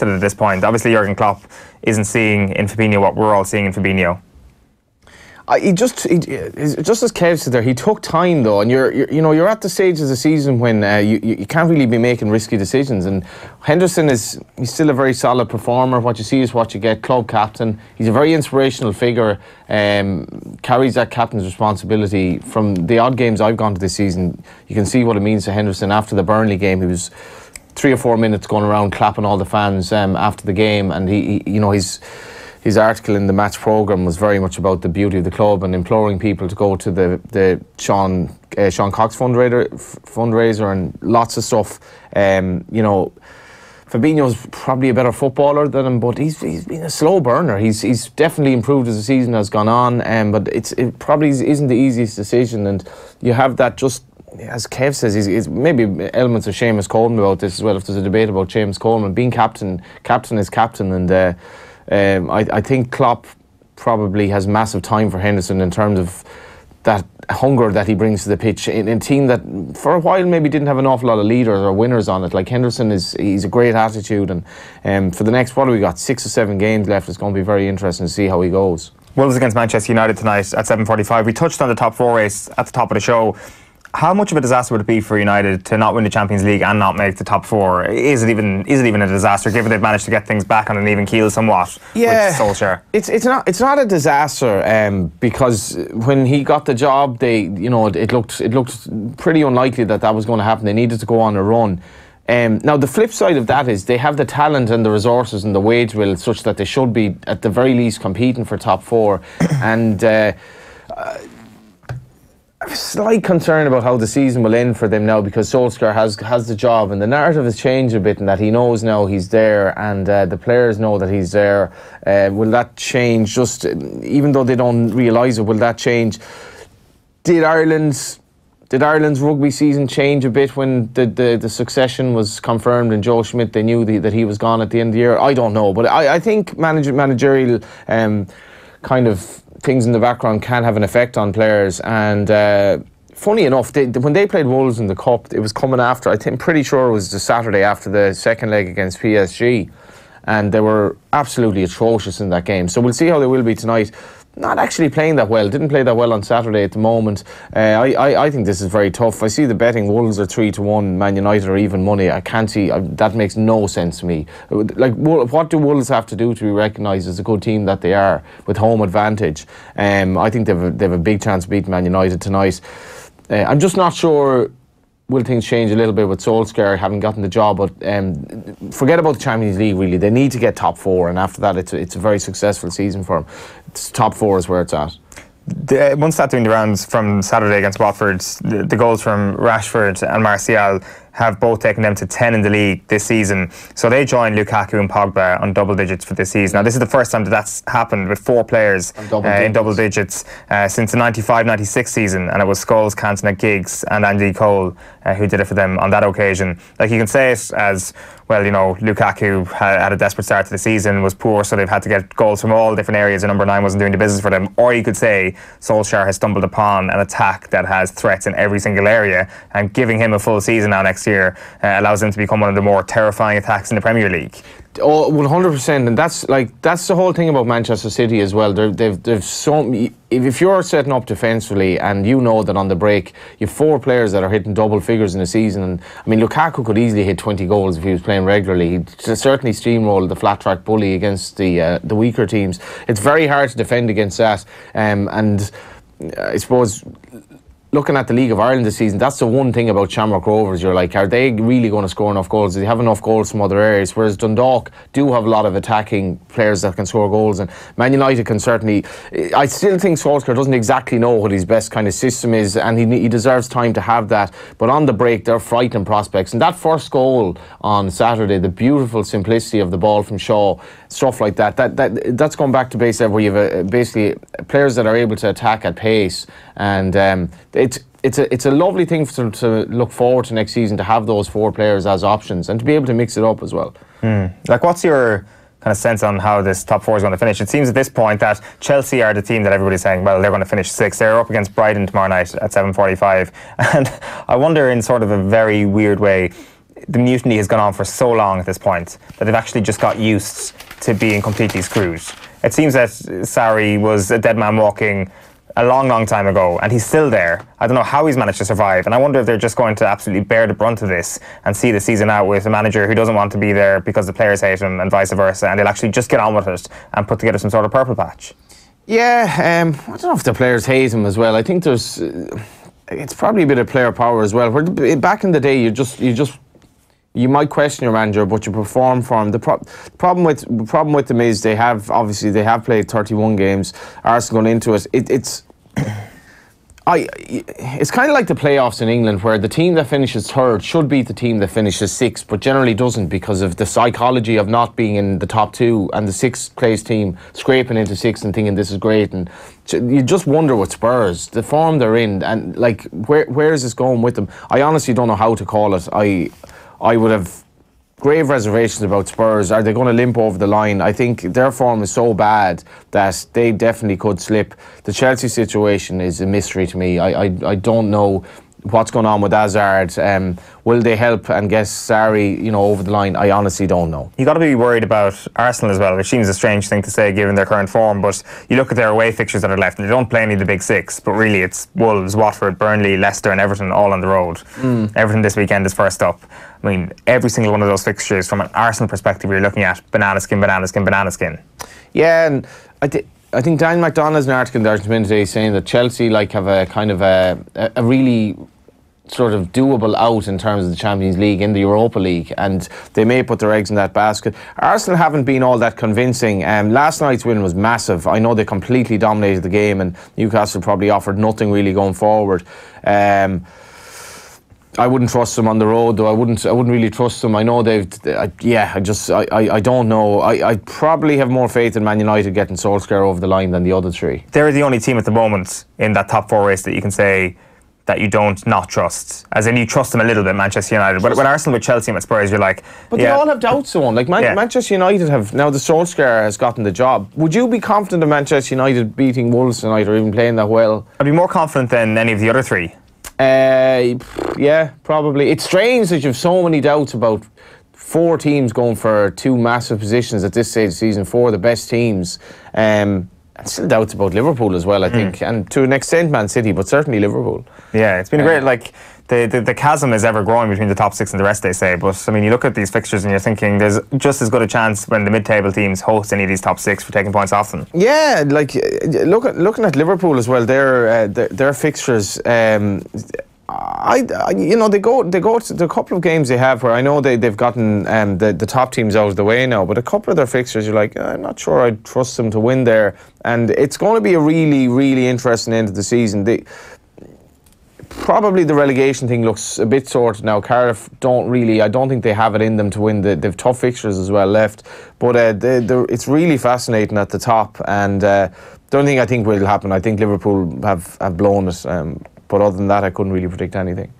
at this point? Obviously, Jurgen Klopp isn't seeing in Fabinho what we're all seeing in Fabinho. Uh, he just, he, just as Kev said there, he took time though, and you're, you're, you know, you're at the stage of the season when uh, you, you can't really be making risky decisions. And Henderson is, he's still a very solid performer. What you see is what you get. Club captain, he's a very inspirational figure. Um, carries that captain's responsibility. From the odd games I've gone to this season, you can see what it means to Henderson. After the Burnley game, he was three or four minutes going around clapping all the fans um, after the game, and he, he you know, he's his article in the match programme was very much about the beauty of the club and imploring people to go to the the Sean uh, Sean Cox fundraiser fundraiser and lots of stuff. Um, you know. Fabinho's probably a better footballer than him, but he's he's been a slow burner. He's he's definitely improved as the season has gone on, um, but it's it probably isn't the easiest decision, and you have that just as Kev says, he's, he's, maybe elements of Seamus Coleman about this as well. If there's a debate about Seamus Coleman being captain, captain is captain, and uh, um, I, I think Klopp probably has massive time for Henderson in terms of that hunger that he brings to the pitch in, in, a team that for a while maybe didn't have an awful lot of leaders or winners on it. Like Henderson is he's a great attitude and um, for the next what have we got six or seven games left it's going to be very interesting to see how he goes. Wolves against Manchester United tonight at 7:45. We touched on the top four race at the top of the show how much of a disaster would it be for United to not win the Champions League and not make the top four? Is it even is it even a disaster given they've managed to get things back on an even keel somewhat? Yeah, with Solskjaer. It's it's not it's not a disaster um, because when he got the job, they you know it looked it looked pretty unlikely that that was going to happen. They needed to go on a run. Um, now the flip side of that is they have the talent and the resources and the wage bill such that they should be at the very least competing for top four, and. Uh, uh, a slight concern about how the season will end for them now because Solskjaer has has the job and the narrative has changed a bit in that he knows now he's there and uh, the players know that he's there. Uh, will that change? Just even though they don't realise it, will that change? Did Ireland's did Ireland's rugby season change a bit when the, the, the succession was confirmed and Joe Schmidt they knew the, that he was gone at the end of the year? I don't know, but I, I think manage, managerial um, kind of things in the background can have an effect on players. And uh, funny enough, they, when they played Wolves in the Cup, it was coming after, I think, pretty sure it was the Saturday after the second leg against PSG. And they were absolutely atrocious in that game. So we'll see how they will be tonight not actually playing that well. Didn't play that well on Saturday at the moment. Uh, I, I, I think this is very tough. I see the betting Wolves are three to one, Man United are even money. I can't see uh, that makes no sense to me. Like, what do Wolves have to do to be recognised as a good team that they are with home advantage? Um, I think they've they've a big chance of beating Man United tonight. Uh, I'm just not sure will things change a little bit with Solskjaer having gotten the job? But um, forget about the Champions League. Really, they need to get top four, and after that, it's a, it's a very successful season for them. It's top four is where it's at. The, one stat doing the rounds from Saturday against Watford, the, the goals from Rashford and Martial have both taken them to 10 in the league this season. So they joined Lukaku and Pogba on double digits for this season. Now, this is the first time that that's happened with four players double uh, in double digits uh, since the 95 96 season. And it was Scholes, Cantona, Giggs, and Andy Cole uh, who did it for them on that occasion. Like you can say it as well, you know, Lukaku had a desperate start to the season, was poor, so they've had to get goals from all different areas, and number nine wasn't doing the business for them. Or you could say Solskjaer has stumbled upon an attack that has threats in every single area, and giving him a full season now next year uh, allows him to become one of the more terrifying attacks in the Premier League. Oh, 100%. And that's like, that's the whole thing about Manchester City as well. They're, they've, they've so, if you're setting up defensively and you know that on the break, you have four players that are hitting double figures in a season. And I mean, Lukaku could easily hit 20 goals if he was playing regularly. He'd certainly steamroll the flat track bully against the, uh, the weaker teams. It's very hard to defend against that. Um, and I suppose looking at the League of Ireland this season, that's the one thing about Shamrock Rovers. You're like, are they really going to score enough goals? Do they have enough goals from other areas? Whereas Dundalk do have a lot of attacking players that can score goals, and Man United can certainly. I still think Solskjaer doesn't exactly know what his best kind of system is, and he, he deserves time to have that. But on the break, they're frightening prospects. And that first goal on Saturday, the beautiful simplicity of the ball from Shaw, stuff like that, that, that that's going back to base where you have a, uh, basically players that are able to attack at pace and. Um, it's it's a it's a lovely thing to, to look forward to next season to have those four players as options and to be able to mix it up as well. Mm. Like, what's your kind of sense on how this top four is going to finish? It seems at this point that Chelsea are the team that everybody's saying, well, they're going to finish sixth. They're up against Brighton tomorrow night at 7:45, and I wonder, in sort of a very weird way the mutiny has gone on for so long at this point that they've actually just got used to being completely screwed. It seems that Sarri was a dead man walking a long, long time ago, and he's still there. I don't know how he's managed to survive, and I wonder if they're just going to absolutely bear the brunt of this and see the season out with a manager who doesn't want to be there because the players hate him, and vice versa, and they'll actually just get on with it and put together some sort of purple patch. Yeah, um, I don't know if the players hate him as well. I think there's, uh, it's probably a bit of player power as well. Where back in the day, you just you just you might question your manager, but you perform for him. The pro- problem with the problem with them is they have obviously they have played 31 games. Arsenal going into it, it it's. I, it's kind of like the playoffs in England, where the team that finishes third should beat the team that finishes sixth, but generally doesn't because of the psychology of not being in the top two and the sixth place team scraping into sixth and thinking this is great. And you just wonder what Spurs, the form they're in, and like where where is this going with them? I honestly don't know how to call it. I I would have grave reservations about Spurs. Are they going to limp over the line? I think their form is so bad that they definitely could slip. The Chelsea situation is a mystery to me. I, I, I don't know what's going on with Hazard. Um, will they help and get Sarri, you know, over the line? I honestly don't know. You got to be worried about Arsenal as well, which seems a strange thing to say given their current form. But you look at their away fixtures that are left, and they don't play any of the big six. But really, it's Wolves, Watford, Burnley, Leicester, and Everton all on the road. Mm. Everton this weekend is first up. I mean, every single one of those fixtures, from an Arsenal perspective, you're looking at banana skin, banana skin, banana skin. Yeah, and I think. I think Dan McDonnell's an article in the Argentine today saying that Chelsea like have a kind of a, a really sort of doable out in terms of the Champions League in the Europa League, and they may put their eggs in that basket. Arsenal haven't been all that convincing. Um, last night's win was massive. I know they completely dominated the game, and Newcastle probably offered nothing really going forward. Um, I wouldn't trust them on the road, though. I wouldn't. I wouldn't really trust them. I know they've. I, yeah, I just. I, I, I don't know. I, I probably have more faith in Man United getting Solskjaer over the line than the other three. They're the only team at the moment in that top four race that you can say that you don't not trust. As in, you trust them a little bit, Manchester United. But when Arsenal with Chelsea and Spurs, you're like. But yeah. they all have doubts on. Like Man- yeah. Manchester United have now the Solskjaer has gotten the job. Would you be confident of Manchester United beating Wolves tonight or even playing that well? I'd be more confident than any of the other three. Uh, yeah, probably. It's strange that you have so many doubts about four teams going for two massive positions at this stage of the season, four of the best teams. Um, still doubts about Liverpool as well, I mm. think, and to an extent Man City, but certainly Liverpool. Yeah, it's been uh, great. Like the, the, the chasm is ever growing between the top six and the rest. They say, but I mean, you look at these fixtures and you're thinking there's just as good a chance when the mid-table teams host any of these top six for taking points off them. Yeah, like look at, looking at Liverpool as well. Their uh, their, their, fixtures. Um, I, I, you know, they go, they go to the couple of games they have where I know they, they've gotten um, the, the top teams out of the way now, but a couple of their fixtures, you're like, I'm not sure I'd trust them to win there. And it's going to be a really, really interesting end of the season. They, probably the relegation thing looks a bit sorted now. Cardiff don't really, I don't think they have it in them to win. The, they've tough fixtures as well left, but uh, they, it's really fascinating at the top. And uh, the only thing I think will happen, I think Liverpool have, have blown it. Um, but other than that, I couldn't really predict anything.